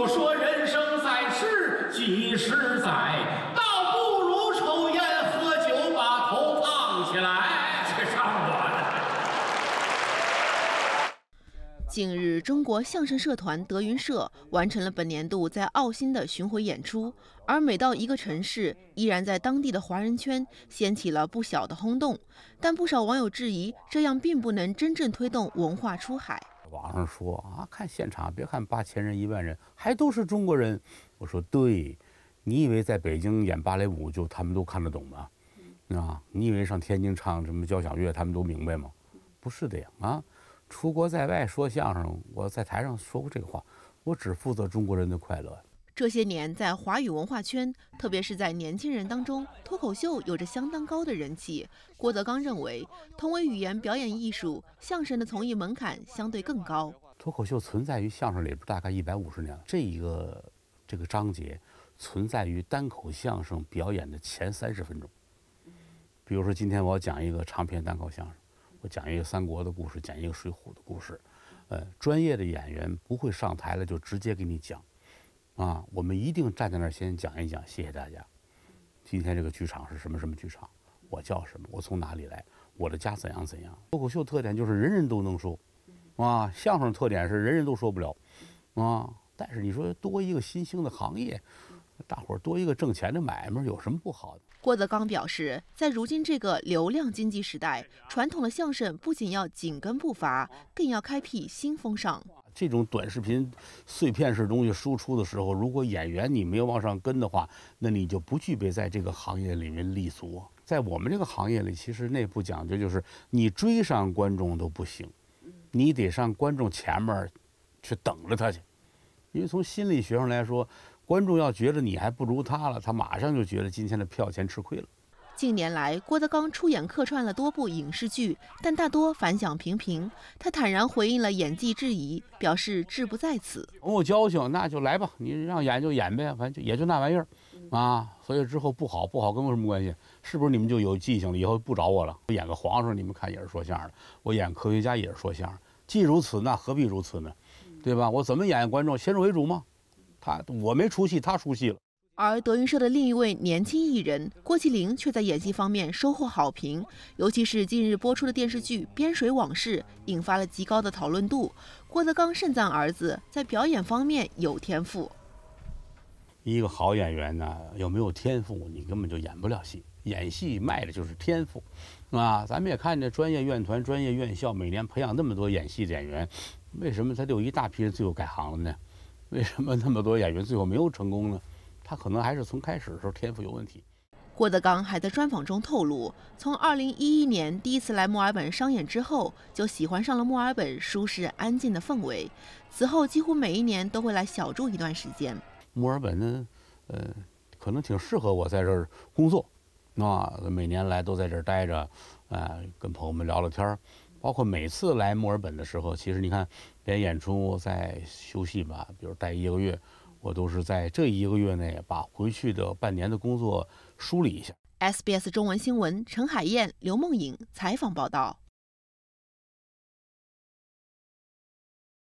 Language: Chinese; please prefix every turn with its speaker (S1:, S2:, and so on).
S1: 不说人生在世几十载，倒不如抽烟喝酒，把头烫起来。这上我的。
S2: 近日，中国相声社团德云社完成了本年度在澳新的巡回演出，而每到一个城市，依然在当地的华人圈掀起了不小的轰动。但不少网友质疑，这样并不能真正推动文化出海。
S3: 网上说啊，看现场，别看八千人、一万人，还都是中国人。我说对，你以为在北京演芭蕾舞就他们都看得懂吗？啊，你以为上天津唱什么交响乐他们都明白吗？不是的呀！啊，出国在外说相声，我在台上说过这个话，我只负责中国人的快乐。
S2: 这些年，在华语文化圈，特别是在年轻人当中，脱口秀有着相当高的人气。郭德纲认为，同为语言表演艺术，相声的从艺门槛相对更高。
S3: 脱口秀存在于相声里边大概一百五十年了，这一个这个章节存在于单口相声表演的前三十分钟。比如说，今天我要讲一个长篇单口相声，我讲一个三国的故事，讲一个水浒的故事，呃，专业的演员不会上台了就直接给你讲。啊，我们一定站在那儿先讲一讲，谢谢大家。今天这个剧场是什么什么剧场？我叫什么？我从哪里来？我的家怎样怎样？脱口秀特点就是人人都能说，啊，相声特点是人人都说不了，啊，但是你说多一个新兴的行业，大伙儿多一个挣钱的买卖，有什么不好的？
S2: 郭德纲表示，在如今这个流量经济时代，传统的相声不仅要紧跟步伐，更要开辟新风尚。
S3: 这种短视频碎片式东西输出的时候，如果演员你没有往上跟的话，那你就不具备在这个行业里面立足。在我们这个行业里，其实内部讲究就是你追上观众都不行，你得上观众前面去等着他去。因为从心理学上来说，观众要觉得你还不如他了，他马上就觉得今天的票钱吃亏了。
S2: 近年来，郭德纲出演客串了多部影视剧，但大多反响平平。他坦然回应了演技质疑，表示志不在此。
S3: 我交情，那就来吧，你让演就演呗，反正就也就那玩意儿，啊，所以之后不好不好跟我什么关系？是不是你们就有记性了？以后不找我了？我演个皇上，你们看也是说相声的；我演科学家也是说相声。既如此，那何必如此呢？对吧？我怎么演观众？先入为主吗？他我没出戏，他出戏了。
S2: 而德云社的另一位年轻艺人郭麒麟却在演戏方面收获好评，尤其是近日播出的电视剧《边水往事》引发了极高的讨论度。郭德纲盛赞儿子在表演方面有天赋。
S3: 一个好演员呢，有没有天赋，你根本就演不了戏。演戏卖的就是天赋，啊，咱们也看着专业院团、专业院校每年培养那么多演戏的演员，为什么他有一大批人最后改行了呢？为什么那么多演员最后没有成功呢？他可能还是从开始的时候天赋有问题。
S2: 郭德纲还在专访中透露，从2011年第一次来墨尔本商演之后，就喜欢上了墨尔本舒适安静的氛围。此后几乎每一年都会来小住一段时间。
S3: 墨尔本呢，呃，可能挺适合我在这儿工作，啊，每年来都在这儿待着，啊，跟朋友们聊聊天儿。包括每次来墨尔本的时候，其实你看，连演出在休息吧，比如待一个月。我都是在这一个月内把回去的半年的工作梳理一下。
S2: SBS 中文新闻陈海燕、刘梦颖采访报道。